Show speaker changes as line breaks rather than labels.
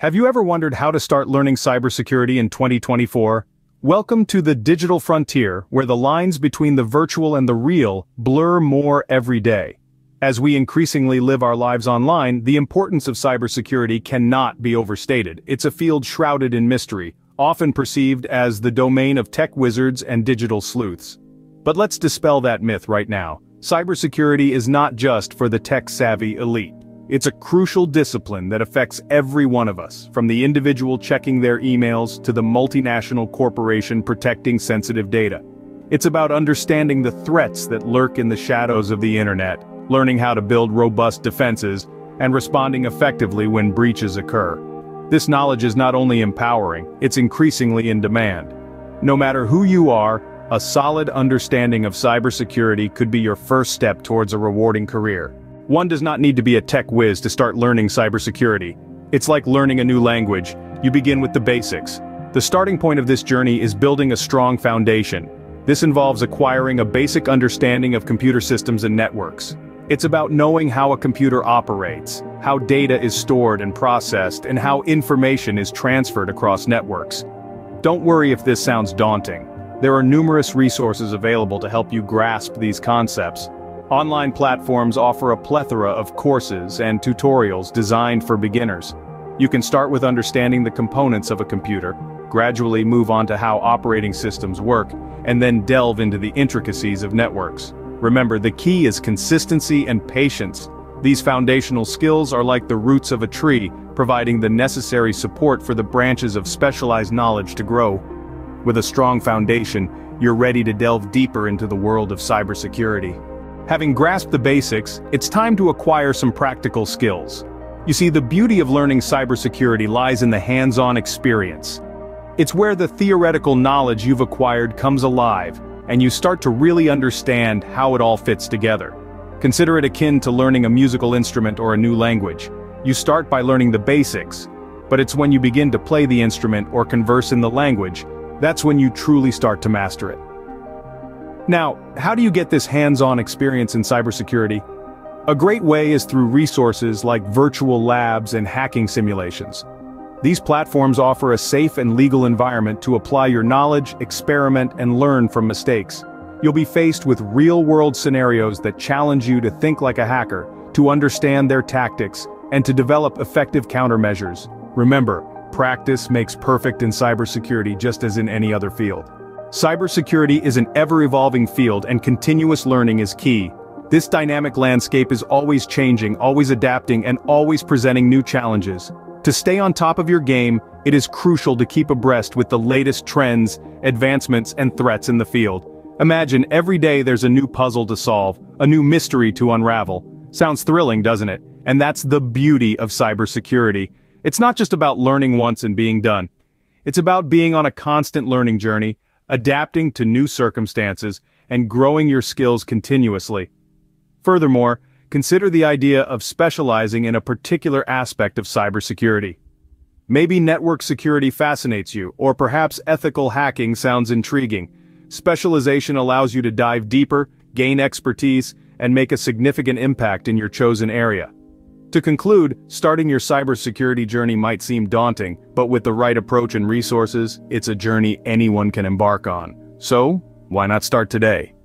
Have you ever wondered how to start learning cybersecurity in 2024? Welcome to the digital frontier where the lines between the virtual and the real blur more every day. As we increasingly live our lives online, the importance of cybersecurity cannot be overstated. It's a field shrouded in mystery, often perceived as the domain of tech wizards and digital sleuths. But let's dispel that myth right now. Cybersecurity is not just for the tech-savvy elite. It's a crucial discipline that affects every one of us, from the individual checking their emails to the multinational corporation protecting sensitive data. It's about understanding the threats that lurk in the shadows of the internet, learning how to build robust defenses, and responding effectively when breaches occur. This knowledge is not only empowering, it's increasingly in demand. No matter who you are, a solid understanding of cybersecurity could be your first step towards a rewarding career. One does not need to be a tech whiz to start learning cybersecurity. It's like learning a new language. You begin with the basics. The starting point of this journey is building a strong foundation. This involves acquiring a basic understanding of computer systems and networks. It's about knowing how a computer operates, how data is stored and processed, and how information is transferred across networks. Don't worry if this sounds daunting. There are numerous resources available to help you grasp these concepts, Online platforms offer a plethora of courses and tutorials designed for beginners. You can start with understanding the components of a computer, gradually move on to how operating systems work, and then delve into the intricacies of networks. Remember, the key is consistency and patience. These foundational skills are like the roots of a tree, providing the necessary support for the branches of specialized knowledge to grow. With a strong foundation, you're ready to delve deeper into the world of cybersecurity. Having grasped the basics, it's time to acquire some practical skills. You see, the beauty of learning cybersecurity lies in the hands-on experience. It's where the theoretical knowledge you've acquired comes alive, and you start to really understand how it all fits together. Consider it akin to learning a musical instrument or a new language. You start by learning the basics, but it's when you begin to play the instrument or converse in the language, that's when you truly start to master it. Now, how do you get this hands-on experience in cybersecurity? A great way is through resources like virtual labs and hacking simulations. These platforms offer a safe and legal environment to apply your knowledge, experiment, and learn from mistakes. You'll be faced with real-world scenarios that challenge you to think like a hacker, to understand their tactics, and to develop effective countermeasures. Remember, practice makes perfect in cybersecurity just as in any other field. Cybersecurity is an ever-evolving field and continuous learning is key. This dynamic landscape is always changing, always adapting, and always presenting new challenges. To stay on top of your game, it is crucial to keep abreast with the latest trends, advancements, and threats in the field. Imagine every day there's a new puzzle to solve, a new mystery to unravel. Sounds thrilling, doesn't it? And that's the beauty of cybersecurity. It's not just about learning once and being done. It's about being on a constant learning journey, adapting to new circumstances, and growing your skills continuously. Furthermore, consider the idea of specializing in a particular aspect of cybersecurity. Maybe network security fascinates you, or perhaps ethical hacking sounds intriguing. Specialization allows you to dive deeper, gain expertise, and make a significant impact in your chosen area. To conclude, starting your cybersecurity journey might seem daunting, but with the right approach and resources, it's a journey anyone can embark on. So, why not start today?